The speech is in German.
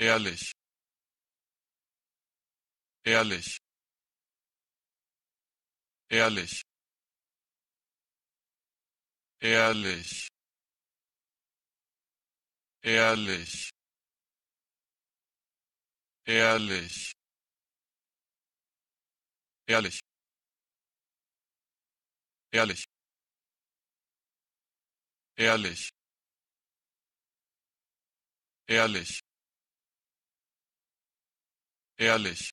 ehrlich ehrlich ehrlich ehrlich ehrlich ehrlich ehrlich ehrlich ehrlich ehrlich ehrlich